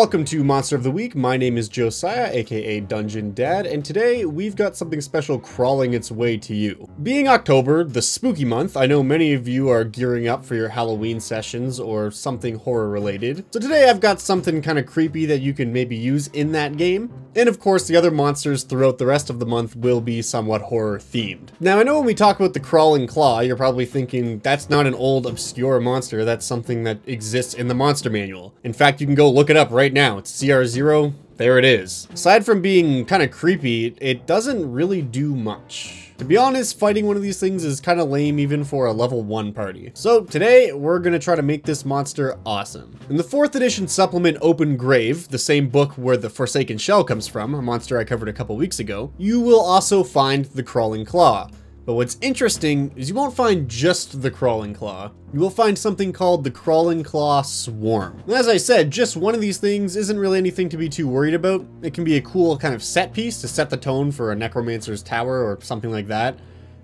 welcome to Monster of the Week. My name is Josiah, aka Dungeon Dad, and today we've got something special crawling its way to you. Being October, the spooky month, I know many of you are gearing up for your Halloween sessions or something horror related. So today I've got something kind of creepy that you can maybe use in that game. And of course, the other monsters throughout the rest of the month will be somewhat horror themed. Now, I know when we talk about the Crawling Claw, you're probably thinking that's not an old, obscure monster, that's something that exists in the monster manual. In fact, you can go look it up right now. It's CR0, there it is. Aside from being kind of creepy, it doesn't really do much. To be honest, fighting one of these things is kind of lame even for a level 1 party. So today, we're going to try to make this monster awesome. In the 4th edition supplement Open Grave, the same book where the Forsaken Shell comes from, a monster I covered a couple weeks ago, you will also find the Crawling Claw. But what's interesting is you won't find just the Crawling Claw. You will find something called the Crawling Claw Swarm. And as I said, just one of these things isn't really anything to be too worried about. It can be a cool kind of set piece to set the tone for a Necromancer's Tower or something like that.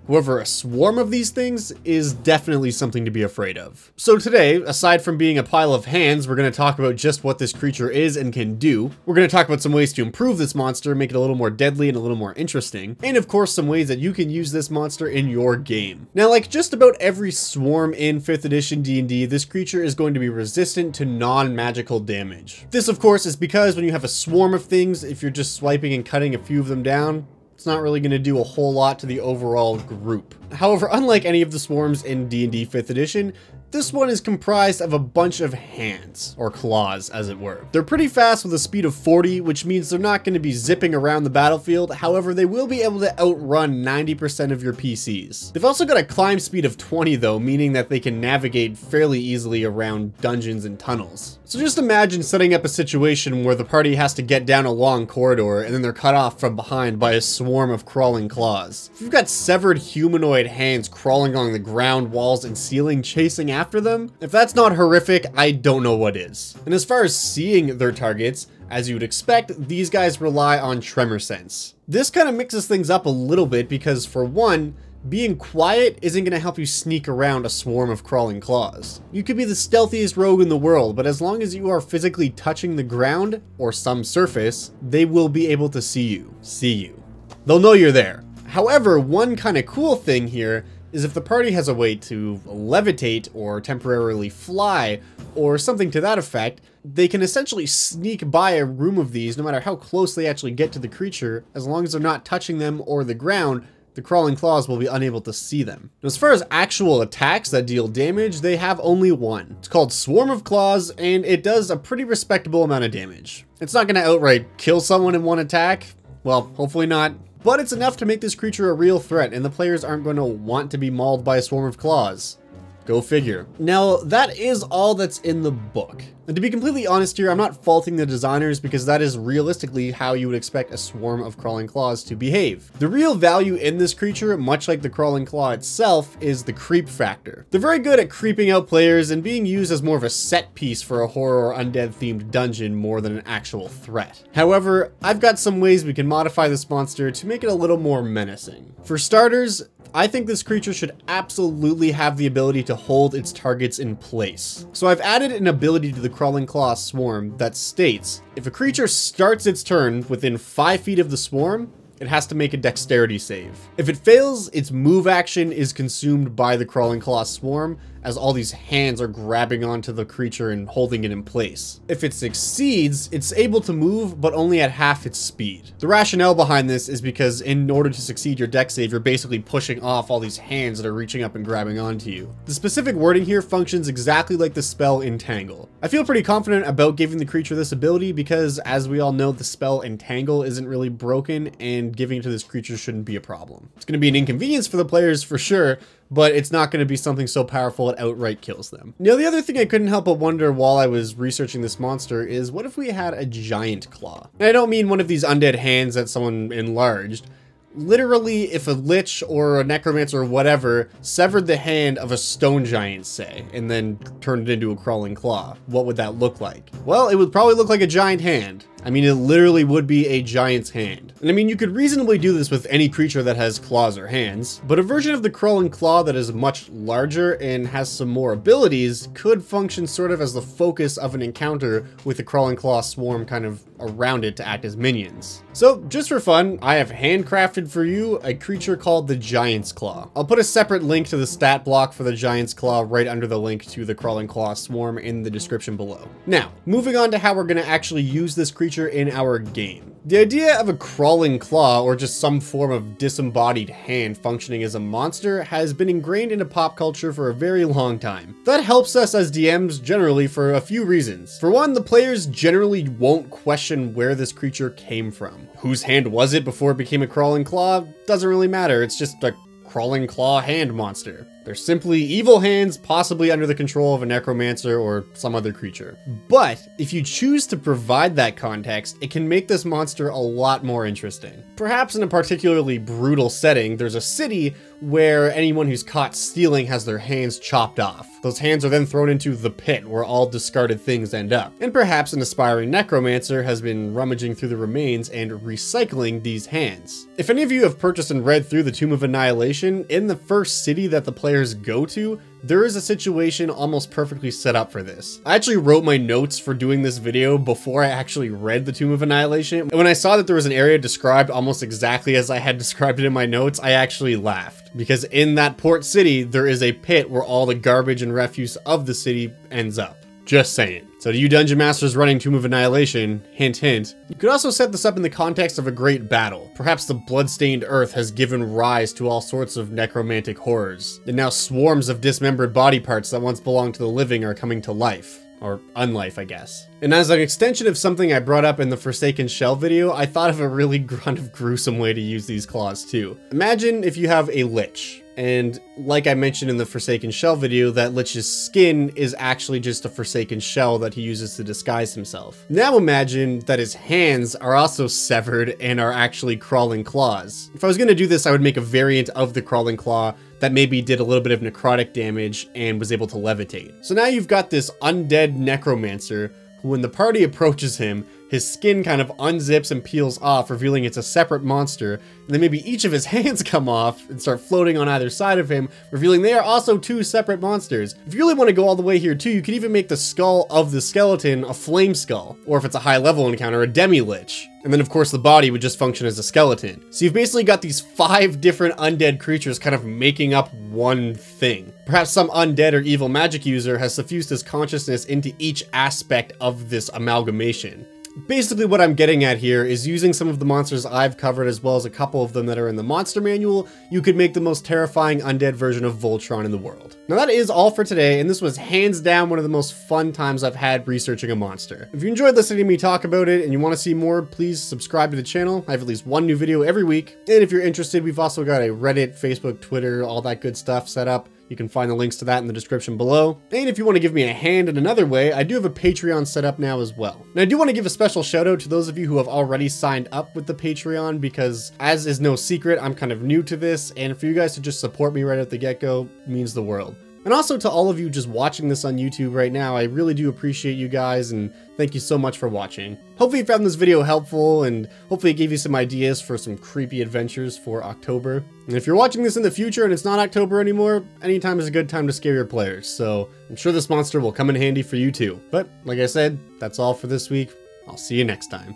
However, a swarm of these things is definitely something to be afraid of. So today, aside from being a pile of hands, we're going to talk about just what this creature is and can do. We're going to talk about some ways to improve this monster, make it a little more deadly and a little more interesting, and of course some ways that you can use this monster in your game. Now, like just about every swarm in 5th edition D&D, this creature is going to be resistant to non-magical damage. This, of course, is because when you have a swarm of things, if you're just swiping and cutting a few of them down, it's not really going to do a whole lot to the overall group. However, unlike any of the swarms in D&D 5th edition, this one is comprised of a bunch of hands, or claws as it were. They're pretty fast with a speed of 40, which means they're not going to be zipping around the battlefield, however they will be able to outrun 90% of your PCs. They've also got a climb speed of 20 though, meaning that they can navigate fairly easily around dungeons and tunnels. So just imagine setting up a situation where the party has to get down a long corridor and then they're cut off from behind by a swarm of crawling claws. If you've got severed humanoid hands crawling along the ground, walls, and ceiling chasing after them? If that's not horrific, I don't know what is. And as far as seeing their targets, as you would expect, these guys rely on tremor sense. This kind of mixes things up a little bit because for one, being quiet isn't going to help you sneak around a swarm of crawling claws. You could be the stealthiest rogue in the world, but as long as you are physically touching the ground or some surface, they will be able to see you. See you. They'll know you're there. However, one kind of cool thing here is if the party has a way to levitate or temporarily fly or something to that effect, they can essentially sneak by a room of these no matter how close they actually get to the creature, as long as they're not touching them or the ground, the crawling claws will be unable to see them. As far as actual attacks that deal damage, they have only one. It's called Swarm of Claws, and it does a pretty respectable amount of damage. It's not going to outright kill someone in one attack, well, hopefully not, but it's enough to make this creature a real threat, and the players aren't going to want to be mauled by a swarm of claws. Go figure. Now, that is all that's in the book. And to be completely honest here, I'm not faulting the designers because that is realistically how you would expect a swarm of crawling claws to behave. The real value in this creature, much like the crawling claw itself, is the creep factor. They're very good at creeping out players and being used as more of a set piece for a horror or undead themed dungeon more than an actual threat. However, I've got some ways we can modify this monster to make it a little more menacing. For starters, I think this creature should absolutely have the ability to hold its targets in place. So I've added an ability to the Crawling Claw swarm that states, if a creature starts its turn within 5 feet of the swarm, it has to make a dexterity save. If it fails, its move action is consumed by the Crawling Claw swarm, as all these hands are grabbing onto the creature and holding it in place. If it succeeds, it's able to move, but only at half its speed. The rationale behind this is because in order to succeed your Dex save, you're basically pushing off all these hands that are reaching up and grabbing onto you. The specific wording here functions exactly like the spell Entangle. I feel pretty confident about giving the creature this ability because, as we all know, the spell Entangle isn't really broken and giving it to this creature shouldn't be a problem. It's going to be an inconvenience for the players for sure, but it's not going to be something so powerful it outright kills them. Now, the other thing I couldn't help but wonder while I was researching this monster is what if we had a giant claw? And I don't mean one of these undead hands that someone enlarged. Literally, if a lich or a necromancer or whatever severed the hand of a stone giant, say, and then turned it into a crawling claw, what would that look like? Well, it would probably look like a giant hand. I mean, it literally would be a giant's hand. And I mean, you could reasonably do this with any creature that has claws or hands, but a version of the crawling claw that is much larger and has some more abilities could function sort of as the focus of an encounter with the crawling claw swarm kind of around it to act as minions. So just for fun, I have handcrafted for you a creature called the Giant's Claw. I'll put a separate link to the stat block for the Giant's Claw right under the link to the Crawling Claw Swarm in the description below. Now, moving on to how we're to actually use this creature in our game. The idea of a crawling claw or just some form of disembodied hand functioning as a monster has been ingrained into pop culture for a very long time. That helps us as DMs generally for a few reasons. For one, the players generally won't question where this creature came from. Whose hand was it before it became a crawling claw? Doesn't really matter, it's just a crawling claw hand monster. They're simply evil hands, possibly under the control of a necromancer or some other creature. But if you choose to provide that context, it can make this monster a lot more interesting. Perhaps in a particularly brutal setting, there's a city where anyone who's caught stealing has their hands chopped off. Those hands are then thrown into the pit where all discarded things end up. And perhaps an aspiring necromancer has been rummaging through the remains and recycling these hands. If any of you have purchased and read through the Tomb of Annihilation, in the first city that the player players go to, there is a situation almost perfectly set up for this. I actually wrote my notes for doing this video before I actually read the Tomb of Annihilation. And when I saw that there was an area described almost exactly as I had described it in my notes, I actually laughed. Because in that port city, there is a pit where all the garbage and refuse of the city ends up. Just saying. So to you Dungeon Masters running Tomb of Annihilation, hint hint, you could also set this up in the context of a great battle. Perhaps the bloodstained earth has given rise to all sorts of necromantic horrors, and now swarms of dismembered body parts that once belonged to the living are coming to life. Or unlife, I guess. And as an extension of something I brought up in the Forsaken Shell video, I thought of a really kind of gruesome way to use these claws too. Imagine if you have a lich, and like I mentioned in the Forsaken Shell video, that Lich's skin is actually just a Forsaken Shell that he uses to disguise himself. Now imagine that his hands are also severed and are actually crawling claws. If I was going to do this, I would make a variant of the crawling claw that maybe did a little bit of necrotic damage and was able to levitate. So now you've got this undead necromancer who when the party approaches him, his skin kind of unzips and peels off, revealing it's a separate monster, and then maybe each of his hands come off and start floating on either side of him, revealing they are also two separate monsters. If you really want to go all the way here too, you could even make the skull of the skeleton a flame skull, or if it's a high level encounter, a demi-lich. And then of course the body would just function as a skeleton. So you've basically got these five different undead creatures kind of making up one thing. Perhaps some undead or evil magic user has suffused his consciousness into each aspect of this amalgamation basically what I'm getting at here is using some of the monsters I've covered as well as a couple of them that are in the monster manual, you could make the most terrifying undead version of Voltron in the world. Now that is all for today, and this was hands down one of the most fun times I've had researching a monster. If you enjoyed listening to me talk about it and you want to see more, please subscribe to the channel. I have at least one new video every week. And if you're interested, we've also got a Reddit, Facebook, Twitter, all that good stuff set up. You can find the links to that in the description below. And if you want to give me a hand in another way, I do have a Patreon set up now as well. And I do want to give a special shout out to those of you who have already signed up with the Patreon because as is no secret, I'm kind of new to this and for you guys to just support me right at the get-go means the world. And also to all of you just watching this on YouTube right now, I really do appreciate you guys and thank you so much for watching. Hopefully you found this video helpful and hopefully it gave you some ideas for some creepy adventures for October. And if you're watching this in the future and it's not October anymore, anytime is a good time to scare your players, so I'm sure this monster will come in handy for you too. But like I said, that's all for this week. I'll see you next time.